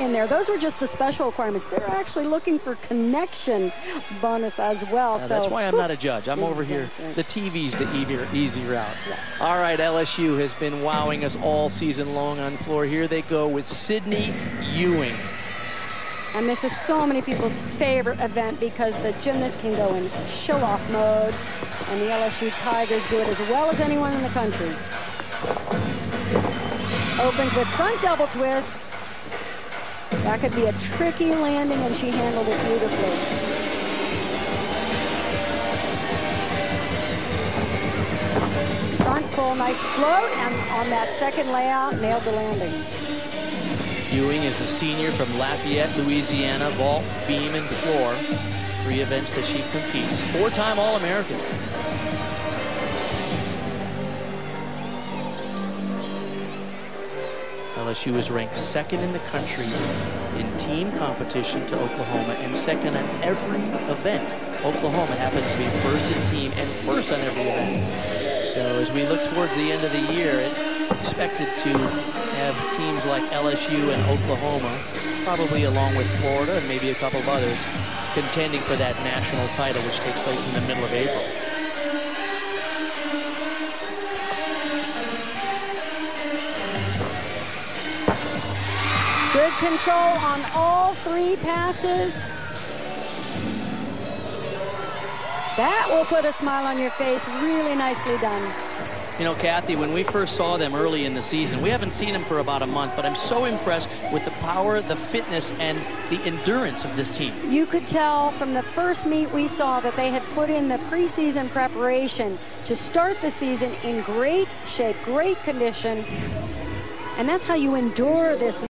in there. Those were just the special requirements. They're actually looking for connection bonus as well. so that's why I'm not a judge. I'm over here. The TV's the easy, easy route. Yeah. All right, LSU has been wowing us all season long on floor. Here they go with Sydney Ewing. And this is so many people's favorite event because the gymnast can go in show-off mode, and the LSU Tigers do it as well as anyone in the country. Opens with front double twist. That could be a tricky landing, and she handled it beautifully. Front full, nice float, and on that second layout, nailed the landing. Ewing is a senior from Lafayette, Louisiana, vault, beam, and floor. Three events that she competes. Four-time All-American. LSU is ranked second in the country in team competition to Oklahoma and second on every event. Oklahoma happens to be first in team and first on every event. So as we look towards the end of the year, it's expected to have teams like LSU and Oklahoma, probably along with Florida and maybe a couple of others, contending for that national title, which takes place in the middle of April. Good control on all three passes. That will put a smile on your face. Really nicely done. You know, Kathy, when we first saw them early in the season, we haven't seen them for about a month, but I'm so impressed with the power, the fitness, and the endurance of this team. You could tell from the first meet we saw that they had put in the preseason preparation to start the season in great shape, great condition. And that's how you endure this